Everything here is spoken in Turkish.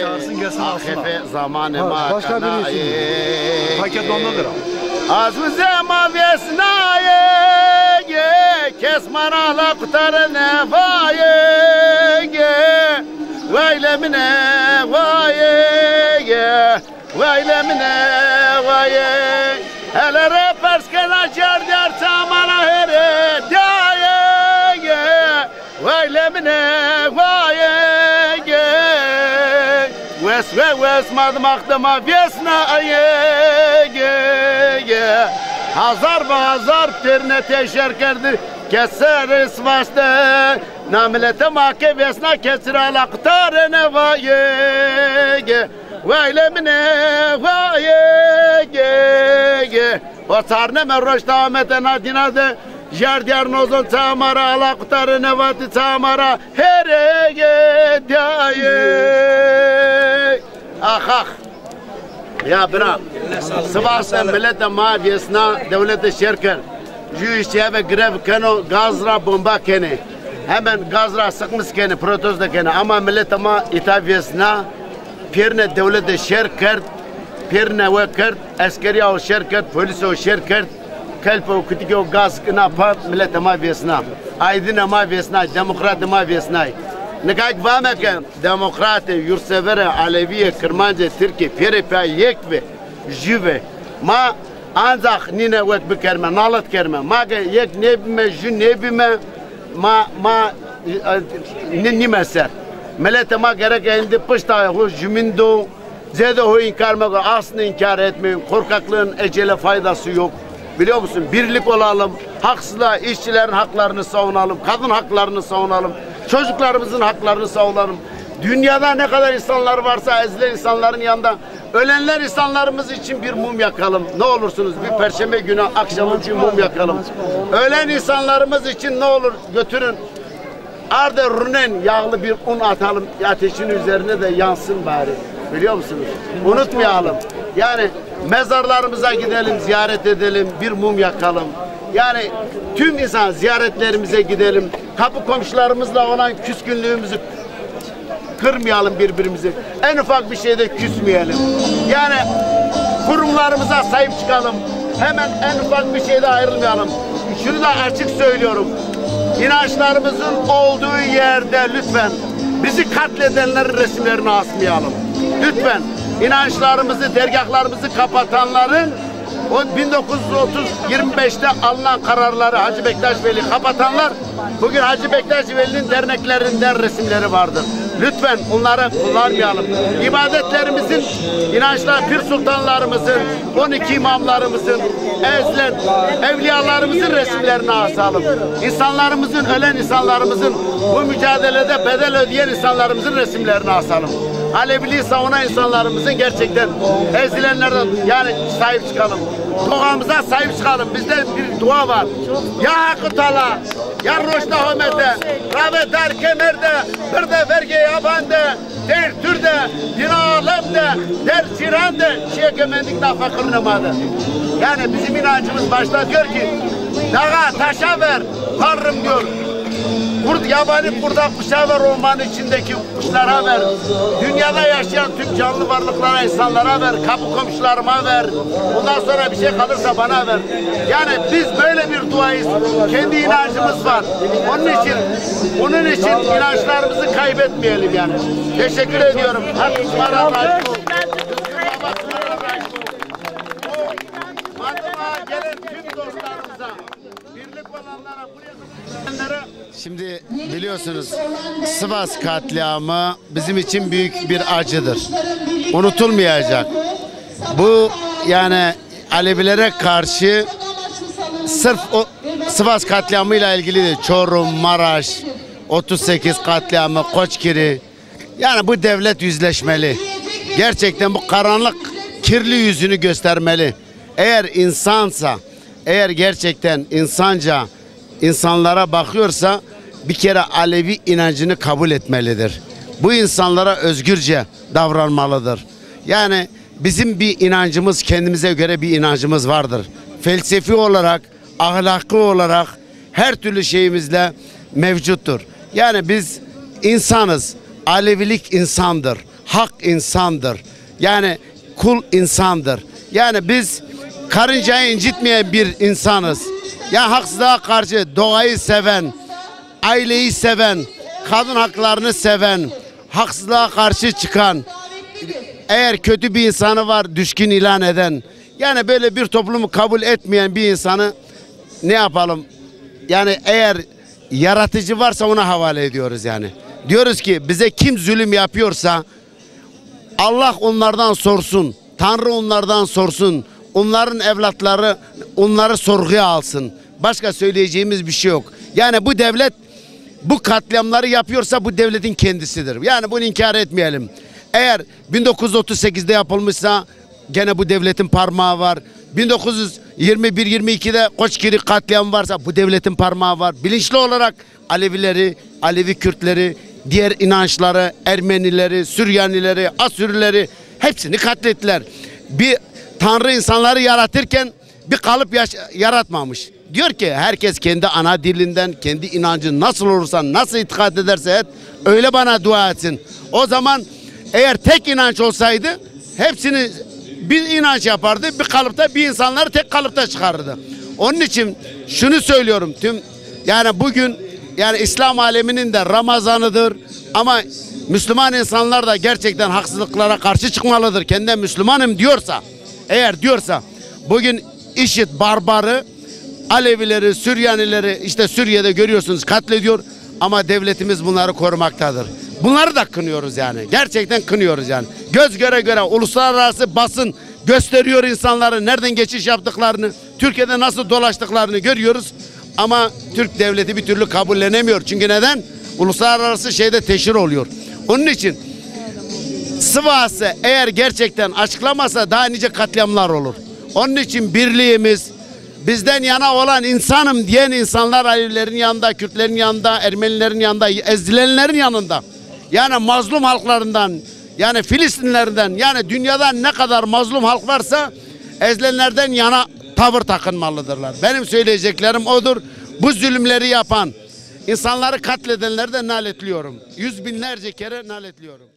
Çağırsın gelsin alsın. Ahife zamanı Ha, başka birisi. Paket ondadır ama. Az mı zaman vesnaye ye. Kesman ala kutarı nefaye Wes ve wes madmaktıma vesna ye ye ye. Hazar ve hazar terne teşer kerdi. Keser isvaste Namilete make vesna kesir ala ktarene va ye ye. Veyle mine va ye ye ye. O tarne me roş davamete Jardiyar nozon tamara ala ktarene vati tamara Here ye diye Ah ah ya bırak. Sivas'ta millete mafiyasına devlete şerker. Ju işçiye ve grev keno gazra bomba kene. Hemen gazra sıkmış kene, protoz da kene. Ama millete ma itafiyasına pirne devlete şerker. Pirne ve kert, askeri o şerker, polis o şerker. Kalp o kütük o gaz kına pat millete mafiyasına. Aydın mafiyasına, demokrat mafiyasına. Nikak vameke demokrate, yurtsevere, Aleviye, Kırmancı, Türkiye, Peripa, yek ve jive. Ma ancak nine vek bikerme, nalat kerme. Ma yek ne bime, jü ne bime, ma ma ne nime ser. Millete ma gerek elinde pışta hu jümindo, zede hu inkar mı, aslında inkar etmeyin. Korkaklığın ecele faydası yok. Biliyor musun? Birlik olalım. Haksızlığa, işçilerin haklarını savunalım. Kadın haklarını savunalım. Çocuklarımızın haklarını savunalım. Dünyada ne kadar insanlar varsa ezilen insanların yanında ölenler insanlarımız için bir mum yakalım. Ne olursunuz bir perşembe günü akşamı bir mum yakalım. Ölen insanlarımız için ne olur götürün. Arda runen yağlı bir un atalım ateşin üzerine de yansın bari. Biliyor musunuz? Unutmayalım. Yani mezarlarımıza gidelim, ziyaret edelim, bir mum yakalım. Yani tüm insan ziyaretlerimize gidelim. Kapı komşularımızla olan küskünlüğümüzü kırmayalım birbirimizi. En ufak bir şeyde küsmeyelim. Yani kurumlarımıza sahip çıkalım. Hemen en ufak bir şeyde ayrılmayalım. Şunu da açık söylüyorum. İnançlarımızın olduğu yerde lütfen bizi katledenlerin resimlerini asmayalım. Lütfen inançlarımızı, dergahlarımızı kapatanların o 1930 25'te alınan kararları Hacı Bektaş Veli kapatanlar bugün Hacı Bektaş Veli'nin derneklerinden resimleri vardır. Lütfen onları kullanmayalım. İbadetlerimizin, inançlar pir sultanlarımızın, 12 imamlarımızın, ezilen evliyalarımızın resimlerini asalım. İnsanlarımızın, ölen insanlarımızın, bu mücadelede bedel ödeyen insanlarımızın resimlerini asalım. Aleviliği savunan insanlarımızın gerçekten ezilenlerden yani sahip çıkalım. Doğamıza sahip çıkalım. Bizde bir dua var. Ya Hakkı Tala, ya Roşta Hümete, Rave der kemerde, bir de vergi yabande, der türde, din alemde, der çirende, şiye gömendik da fakir nemadı. Yani bizim inancımız başta diyor ki, dağa taşa ver, varırım diyor. Kurt, yabani kurda kuşa ver ormanın içindeki kuşlara ver. Dünyada yaşayan tüm canlı varlıklara, insanlara ver. Kapı komşularıma ver. Bundan sonra bir şey kalırsa bana ver. Yani biz böyle bir duayız. Kendi inancımız var. Onun için onun için inançlarımızı kaybetmeyelim yani. Teşekkür ediyorum. Hakkı bana Şimdi biliyorsunuz Sivas katliamı bizim için büyük bir acıdır. Unutulmayacak. Bu yani Alevilere karşı sırf o Sivas katliamıyla ilgili de Çorum, Maraş, 38 katliamı, Koçkiri. Yani bu devlet yüzleşmeli. Gerçekten bu karanlık kirli yüzünü göstermeli. Eğer insansa, eğer gerçekten insanca insanlara bakıyorsa bir kere Alevi inancını kabul etmelidir. Bu insanlara özgürce davranmalıdır. Yani bizim bir inancımız kendimize göre bir inancımız vardır. Felsefi olarak, ahlakı olarak her türlü şeyimizle mevcuttur. Yani biz insanız. Alevilik insandır. Hak insandır. Yani kul insandır. Yani biz karıncayı incitmeyen bir insanız. Ya haksızlığa karşı doğayı seven, aileyi seven, kadın haklarını seven, haksızlığa karşı çıkan, eğer kötü bir insanı var düşkün ilan eden, yani böyle bir toplumu kabul etmeyen bir insanı ne yapalım? Yani eğer yaratıcı varsa ona havale ediyoruz yani. Diyoruz ki bize kim zulüm yapıyorsa Allah onlardan sorsun. Tanrı onlardan sorsun. Onların evlatları onları sorguya alsın. Başka söyleyeceğimiz bir şey yok. Yani bu devlet bu katliamları yapıyorsa bu devletin kendisidir. Yani bunu inkar etmeyelim. Eğer 1938'de yapılmışsa gene bu devletin parmağı var. 1921-22'de Koçkiri katliam varsa bu devletin parmağı var. Bilinçli olarak Alevileri, Alevi Kürtleri, diğer inançları, Ermenileri, Süryanileri, Asürleri hepsini katlettiler. Bir Tanrı insanları yaratırken bir kalıp yaratmamış. Diyor ki herkes kendi ana dilinden, kendi inancı nasıl olursa, nasıl itikad ederse et, öyle bana dua etsin. O zaman eğer tek inanç olsaydı hepsini bir inanç yapardı. Bir kalıpta bir insanları tek kalıpta çıkarırdı. Onun için şunu söylüyorum tüm yani bugün yani İslam aleminin de Ramazanıdır ama Müslüman insanlar da gerçekten haksızlıklara karşı çıkmalıdır. Kendine Müslümanım diyorsa eğer diyorsa bugün işit barbarı Alevileri, Süryanileri işte Suriye'de görüyorsunuz katlediyor ama devletimiz bunları korumaktadır. Bunları da kınıyoruz yani. Gerçekten kınıyoruz yani. Göz göre göre uluslararası basın gösteriyor insanların nereden geçiş yaptıklarını, Türkiye'de nasıl dolaştıklarını görüyoruz. Ama Türk devleti bir türlü kabullenemiyor. Çünkü neden? Uluslararası şeyde teşhir oluyor. Onun için Sivas'ı eğer gerçekten açıklamasa daha nice katliamlar olur. Onun için birliğimiz, bizden yana olan insanım diyen insanlar Alevilerin yanında, Kürtlerin yanında, Ermenilerin yanında, ezilenlerin yanında. Yani mazlum halklarından, yani Filistinlerden, yani dünyada ne kadar mazlum halk varsa ezilenlerden yana tavır takınmalıdırlar. Benim söyleyeceklerim odur. Bu zulümleri yapan, insanları katledenleri de naletliyorum. Yüz binlerce kere naletliyorum.